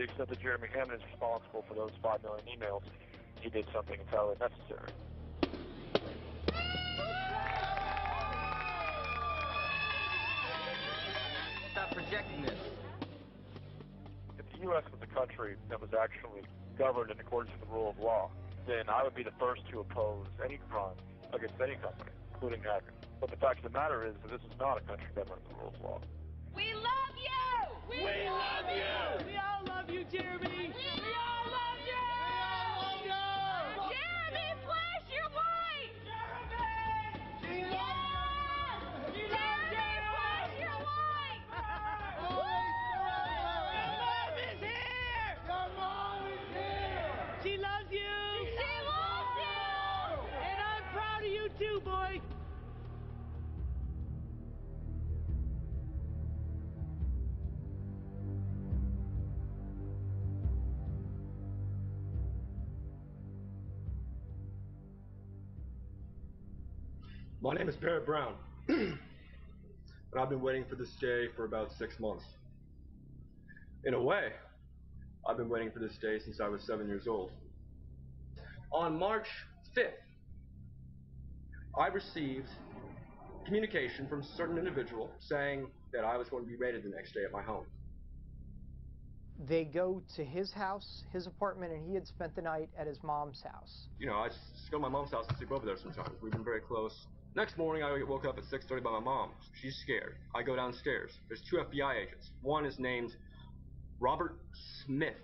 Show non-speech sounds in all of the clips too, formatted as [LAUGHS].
the extent that Jeremy Hammond is responsible for those 5 million emails, he did something entirely necessary. Stop projecting this. If the U.S. was a country that was actually governed in accordance with the rule of law, then I would be the first to oppose any crime against any company, including hacking. But the fact of the matter is that this is not a country governed in the rule of law. We love you! We, we love you! We all love you, Jeremy! We all My name is Barrett Brown, [CLEARS THROAT] and I've been waiting for this day for about six months. In a way, I've been waiting for this day since I was seven years old. On March 5th, I received communication from a certain individual saying that I was going to be raided the next day at my home. They go to his house, his apartment, and he had spent the night at his mom's house. You know, I just go to my mom's house and sleep over there sometimes. We've been very close. Next morning, I woke up at 6.30 by my mom. She's scared. I go downstairs. There's two FBI agents. One is named Robert Smith.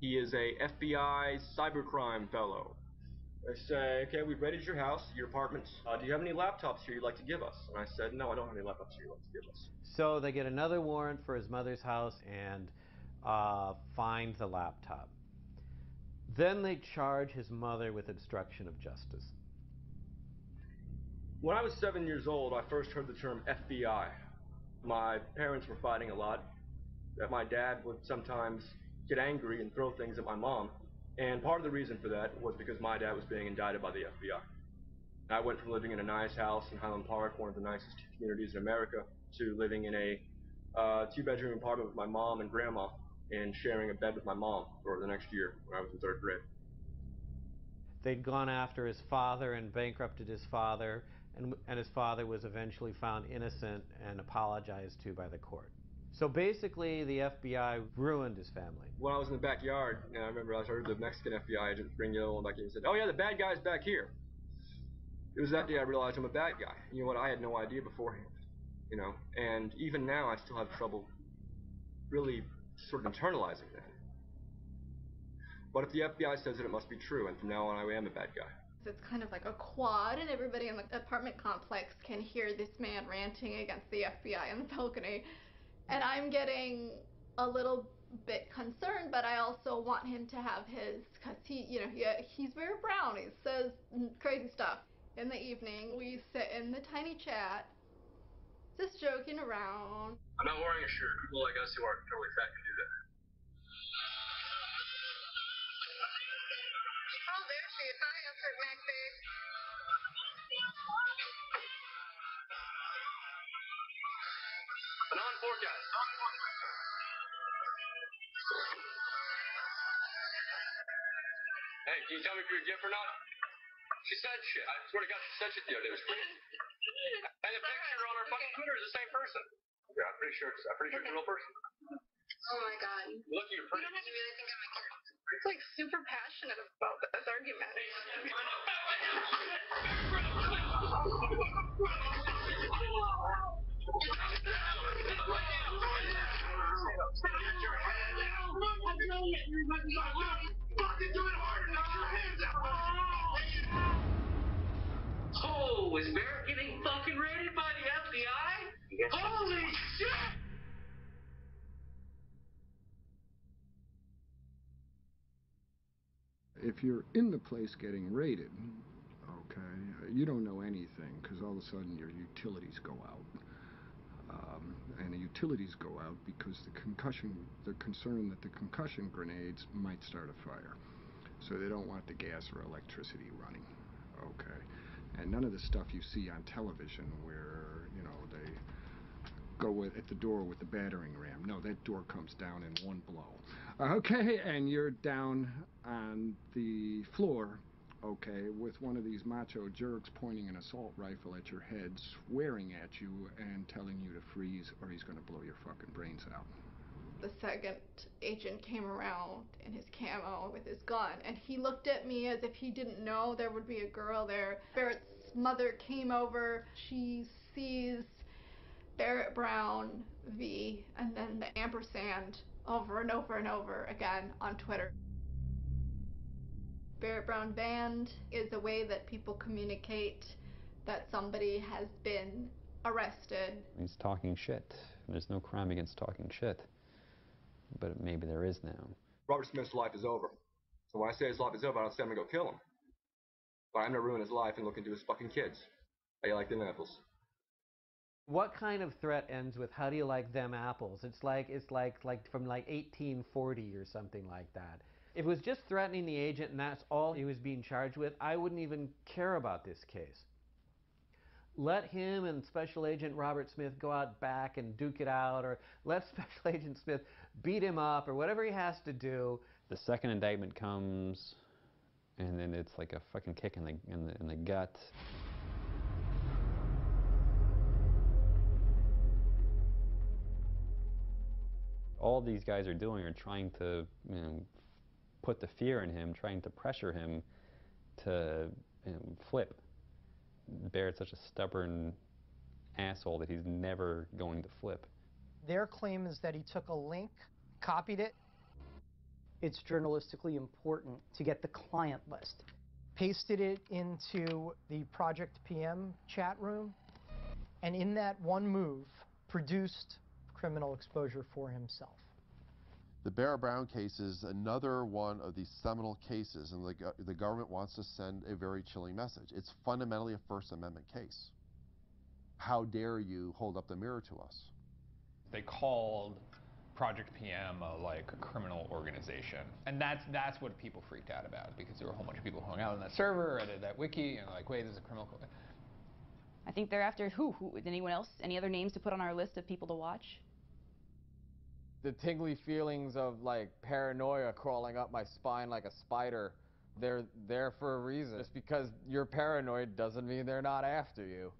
He is a FBI cybercrime fellow. They say, okay, we've raided your house, your apartment. Uh, do you have any laptops here you'd like to give us? And I said, no, I don't have any laptops here you'd like to give us. So they get another warrant for his mother's house and uh, find the laptop. Then they charge his mother with obstruction of justice. When I was seven years old, I first heard the term FBI. My parents were fighting a lot. My dad would sometimes get angry and throw things at my mom. And part of the reason for that was because my dad was being indicted by the FBI. I went from living in a nice house in Highland Park, one of the nicest communities in America, to living in a uh, two-bedroom apartment with my mom and grandma and sharing a bed with my mom for the next year when I was in third grade. They'd gone after his father and bankrupted his father, and, and his father was eventually found innocent and apologized to by the court. So basically, the FBI ruined his family. When I was in the backyard, and I remember I heard the Mexican FBI agent bring the other one back in and said, "Oh yeah, the bad guy's back here." It was that day I realized I'm a bad guy. You know what? I had no idea beforehand. You know, and even now I still have trouble really sort of internalizing that. But if the FBI says it, it must be true, and from now on I am a bad guy. It's kind of like a quad, and everybody in the apartment complex can hear this man ranting against the FBI on the balcony. And I'm getting a little bit concerned, but I also want him to have his, because he, you know, he, uh, he's very brown. He says crazy stuff. In the evening, we sit in the Tinychat, just joking around. I'm not wearing a shirt. People like us who are totally fat can do that. Hi, Effort Maxie. An on forecast. On forecast. Hey, can you tell me if you're a gift or not? She said shit. I swear to God, she said shit the other day. It was crazy. [LAUGHS] And the picture on her fucking Okay. Twitter is the same person. Yeah, I'm pretty sure. It's, I'm pretty sure it's a real person. Oh my god. Look, you're pretty. don't have to really think I'm a It's like super passionate about this argument. Oh, is Barrett getting fucking raided by the FBI? Holy shit! If you're in the place getting raided, okay, you don't know anything because all of a sudden your utilities go out. Um, and the utilities go out because the concussion, they're concerned that the concussion grenades might start a fire. So they don't want the gas or electricity running. Okay. And none of the stuff you see on television where, you know, they go with, at the door with the battering ram. No, that door comes down in one blow. Okay, and you're down on the floor, okay, with one of these macho jerks pointing an assault rifle at your head, swearing at you, and telling you to freeze or he's going to blow your fucking brains out. The second agent came around in his camo with his gun, and he looked at me as if he didn't know there would be a girl there. Barrett's mother came over. She sees Barrett Brown V and then the ampersand over and over and over again on Twitter. Barrett Brown Band is a way that people communicate that somebody has been arrested. He's talking shit. There's no crime against talking shit. But maybe there is now. Robert Smith's life is over. So when I say his life is over, I don't say I'm gonna go kill him. But I'm gonna ruin his life and look into his fucking kids. How you like them apples? What kind of threat ends with "How do you like them apples"? It's like it's like like from like 1840 or something like that. If it was just threatening the agent and that's all he was being charged with, I wouldn't even care about this case. Let him and Special Agent Robert Smith go out back and duke it out, or let [LAUGHS] Special Agent Smith beat him up, or whatever he has to do. The second indictment comes, and then it's like a fucking kick in the in the, in the gut. All these guys are doing are trying to, you know, put the fear in him, trying to pressure him to you know, flip. Barrett's such a stubborn asshole that he's never going to flip. Their claim is that he took a link, copied it. It's journalistically important to get the client list. Pasted it into the Project PM chat room, and in that one move, produced criminal exposure for himself. The Barrett Brown case is another one of these seminal cases, and the, go- the government wants to send a very chilling message. It's fundamentally a First Amendment case. How dare you hold up the mirror to us? They called Project PM a, like a criminal organization, and that's that's what people freaked out about because there were a whole bunch of people who hung out on that server or that wiki and like, wait, this is a criminal. co- I think they're after who? Who? Anyone else? Any other names to put on our list of people to watch? The tingly feelings of like paranoia crawling up my spine like a spider they're there for a reason just because you're paranoid doesn't mean they're not after you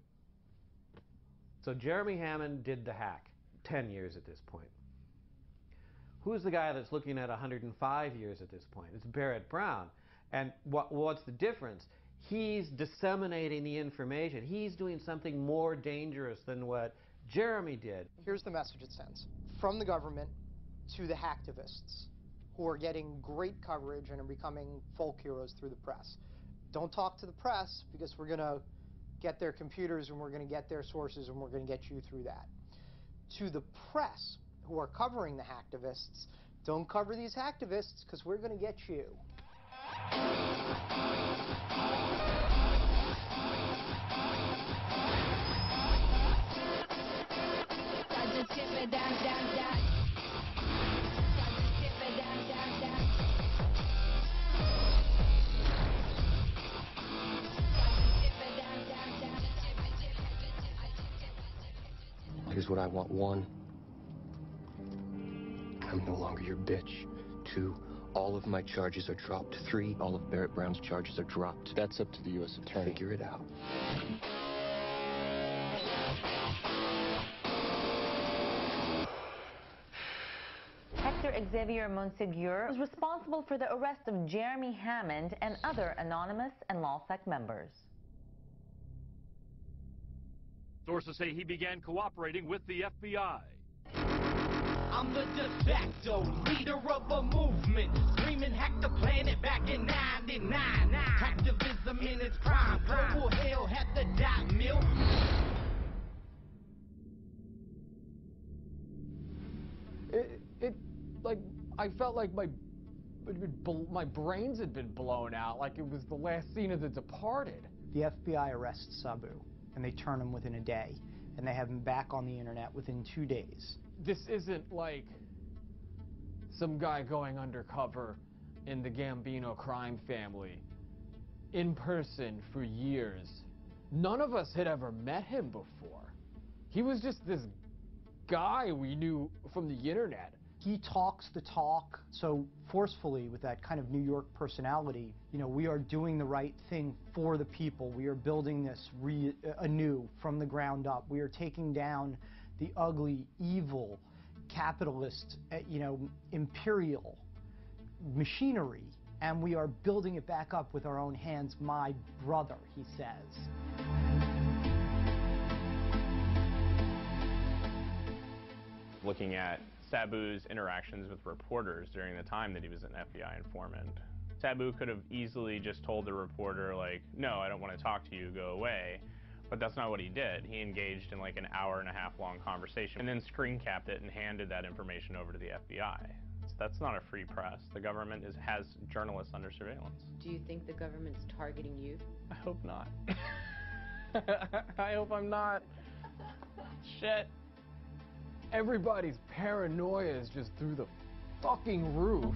So Jeremy Hammond did the hack, 10 years at this point. Who's the guy that's looking at 105 years at this point? It's Barrett Brown. And what, what's the difference? He's disseminating the information. He's doing something more dangerous than what Jeremy did. Here's the message it sends from the government to the hacktivists who are getting great coverage and are becoming folk heroes through the press. Don't talk to the press because we're going to get their computers and we're going to get their sources and we're going to get you through that. To the press who are covering the hacktivists, don't cover these hacktivists because we're going to get you. Here's what I want. One, I'm no longer your bitch. Two, all of my charges are dropped. Three, all of Barrett Brown's charges are dropped. That's up to the U.S. Attorney. Figure it out. Xavier Monsegur was responsible for the arrest of Jeremy Hammond and other anonymous and LulzSec members. Sources say he began cooperating with the FBI. I'm the de facto leader of a movement. Screaming hack the planet back in 99. Activism in its prime. Global hell had the dot mill. I felt like my it had been bl- my brains had been blown out like it was the last scene of the departed The FBI arrests Sabu and they turn him within a day and they have him back on the internet within two days. this isn't like some guy going undercover in the Gambino crime family in person for years. None of us had ever met him before. He was just this guy we knew from the internet. He talks the talk so forcefully with that kind of New York personality. You know, we are doing the right thing for the people. We are building this re- anew from the ground up. We are taking down the ugly, evil, capitalist, uh, you know, imperial machinery, and we are building it back up with our own hands. My brother, he says. looking at Sabu's interactions with reporters during the time that he was an FBI informant. Sabu could have easily just told the reporter, like, no, I don't want to talk to you, go away. But that's not what he did. He engaged in like an hour and a half long conversation and then screen capped it and handed that information over to the FBI. That's not a free press. The government is, has journalists under surveillance. Do you think the government's targeting you? I hope not. [LAUGHS] I hope I'm not. Shit. Everybody's paranoia is just through the fucking roof.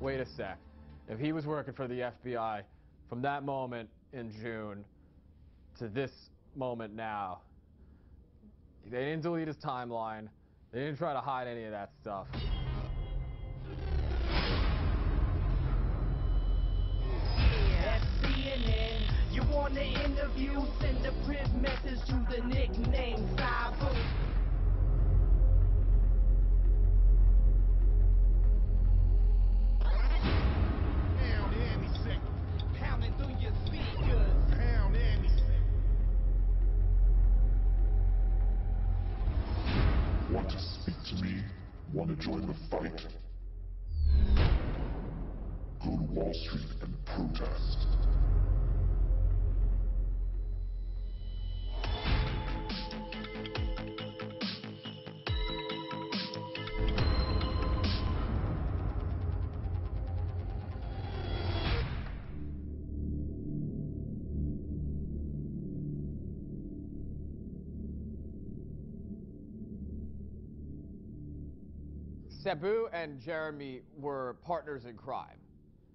Wait a sec. If he was working for the FBI from that moment in June to this moment now, they didn't delete his timeline. They didn't try to hide any of that stuff. Interview? Send a print message to the nickname Sabu. Pound any. Pounding through your speakers. Pound any. Want to speak to me? Want to join the fight? Go to Wall Street and protest. Sabu and Jeremy were partners in crime.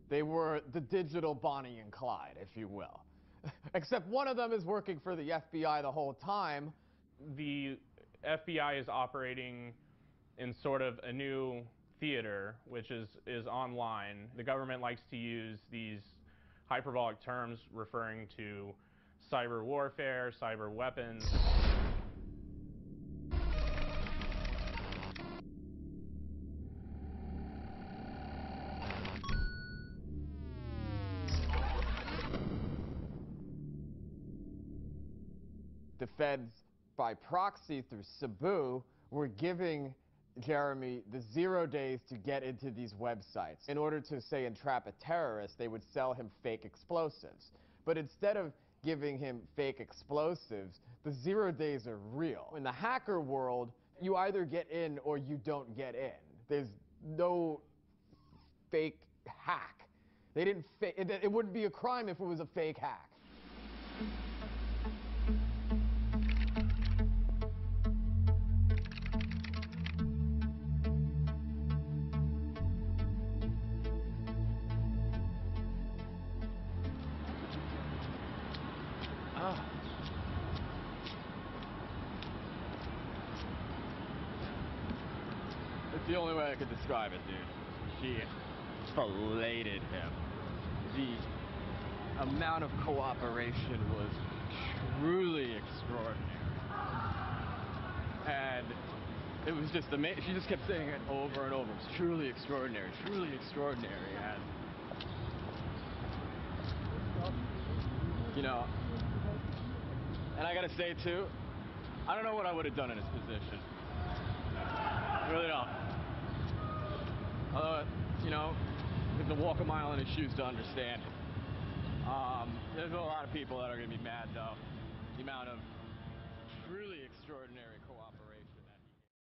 They were the digital Bonnie and Clyde, if you will. [LAUGHS] Except one of them is working for the FBI the whole time. The FBI is operating in sort of a new theater, which is, is online. The government likes to use these hyperbolic terms referring to cyber warfare, cyber weapons. Feds, by proxy through Sabu, were giving Jeremy the zero days to get into these websites. In order to, say, entrap a terrorist, they would sell him fake explosives. But instead of giving him fake explosives, the zero days are real. In the hacker world, you either get in or you don't get in. There's no fake hack. They didn't it, it wouldn't be a crime if it was a fake hack. The only way I could describe it, dude. She filleted him. The amount of cooperation was truly extraordinary. And it was just amazing. She just kept saying it over and over. It's truly extraordinary, truly extraordinary. And, you know, and I gotta say too, I don't know what I would have done in his position. I really don't. Uh, you know, you have to walk a mile in his shoes to understand. Um, there's a lot of people that are gonna be mad though. The amount of truly extraordinary